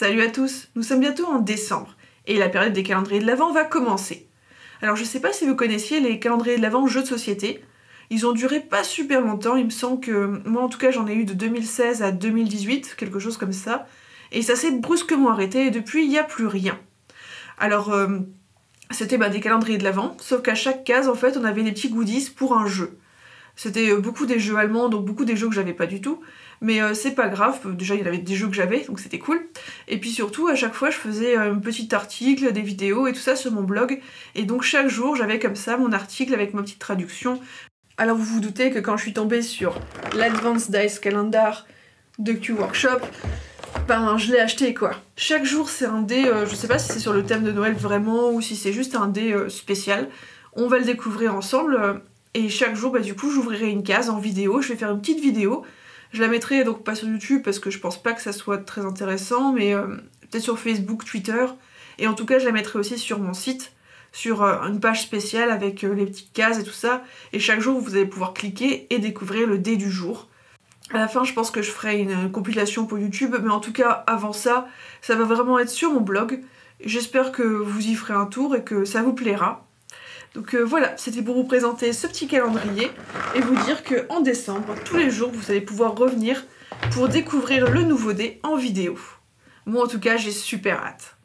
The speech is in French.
Salut à tous, nous sommes bientôt en décembre et la période des calendriers de l'Avent va commencer. Alors je sais pas si vous connaissiez les calendriers de l'Avent jeux de société. Ils ont duré pas super longtemps, il me semble que moi en tout cas j'en ai eu de 2016 à 2018, quelque chose comme ça. Et ça s'est brusquement arrêté et depuis il n'y a plus rien. Alors euh, c'était bah, des calendriers de l'Avent, sauf qu'à chaque case en fait on avait des petits goodies pour un jeu. C'était euh, beaucoup des jeux allemands, donc beaucoup des jeux que j'avais pas du tout. Mais euh, c'est pas grave, déjà il y avait des jeux que j'avais, donc c'était cool. Et puis surtout, à chaque fois, je faisais euh, un petit article, des vidéos et tout ça sur mon blog. Et donc chaque jour, j'avais comme ça mon article avec ma petite traduction. Alors vous vous doutez que quand je suis tombée sur l'Advanced Dice Calendar de Q Workshop, ben je l'ai acheté quoi. Chaque jour c'est un dé, je sais pas si c'est sur le thème de Noël vraiment ou si c'est juste un dé spécial. On va le découvrir ensemble. Et chaque jour, bah, du coup, j'ouvrirai une case en vidéo. Je vais faire une petite vidéo. Je la mettrai donc pas sur YouTube parce que je pense pas que ça soit très intéressant, mais euh, peut-être sur Facebook, Twitter. Et en tout cas, je la mettrai aussi sur mon site, sur euh, une page spéciale avec euh, les petites cases et tout ça. Et chaque jour, vous allez pouvoir cliquer et découvrir le dé du jour. À la fin, je pense que je ferai une compilation pour YouTube, mais en tout cas, avant ça, ça va vraiment être sur mon blog. J'espère que vous y ferez un tour et que ça vous plaira. Donc euh, voilà, c'était pour vous présenter ce petit calendrier et vous dire que en décembre, tous les jours, vous allez pouvoir revenir pour découvrir le nouveau dé en vidéo. Moi en tout cas, j'ai super hâte.